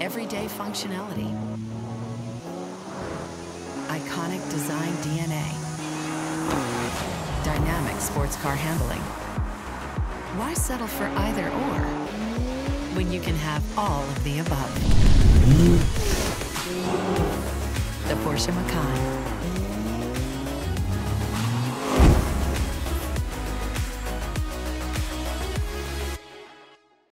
everyday functionality, iconic design DNA, dynamic sports car handling. Why settle for either or when you can have all of the above? The Porsche Macan.